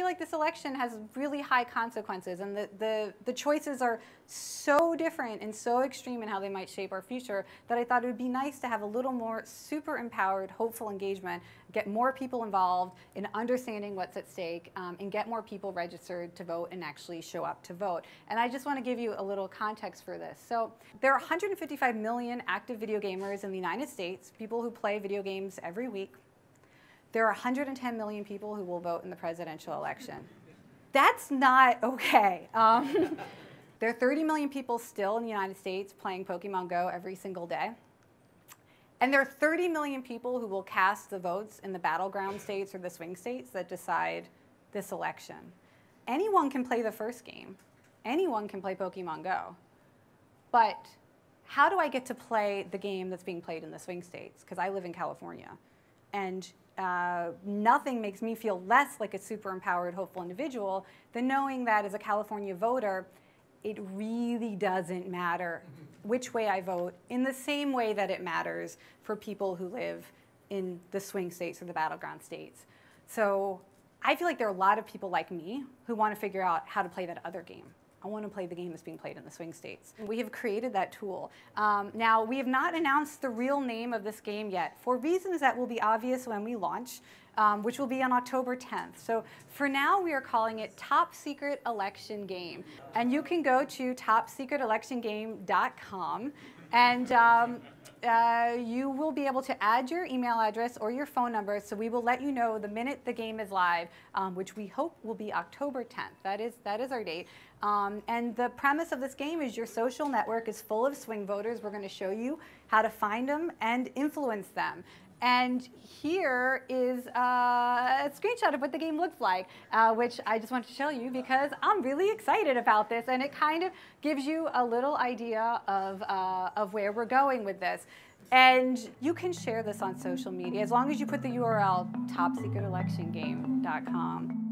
feel like this election has really high consequences, and the, the, the choices are so different and so extreme in how they might shape our future that I thought it would be nice to have a little more super empowered, hopeful engagement, get more people involved in understanding what's at stake, um, and get more people registered to vote and actually show up to vote. And I just want to give you a little context for this. So there are 155 million active video gamers in the United States, people who play video games every week. There are 110 million people who will vote in the presidential election. That's not okay. Um, there are 30 million people still in the United States playing Pokemon Go every single day. And there are 30 million people who will cast the votes in the battleground states or the swing states that decide this election. Anyone can play the first game. Anyone can play Pokemon Go. But how do I get to play the game that's being played in the swing states? Because I live in California. And uh, nothing makes me feel less like a super empowered, hopeful individual than knowing that as a California voter, it really doesn't matter which way I vote in the same way that it matters for people who live in the swing states or the battleground states. So I feel like there are a lot of people like me who want to figure out how to play that other game. I want to play the game that's being played in the swing states. We have created that tool. Um, now, we have not announced the real name of this game yet for reasons that will be obvious when we launch, um, which will be on October 10th. So for now, we are calling it Top Secret Election Game. And you can go to topsecretelectiongame.com and um, uh, you will be able to add your email address or your phone number, so we will let you know the minute the game is live, um, which we hope will be October 10th. That is, that is our date. Um, and the premise of this game is your social network is full of swing voters. We're going to show you how to find them and influence them. And here is uh, a screenshot of what the game looks like, uh, which I just wanted to show you because I'm really excited about this. And it kind of gives you a little idea of, uh, of where we're going with this. And you can share this on social media as long as you put the URL topsecretelectiongame.com.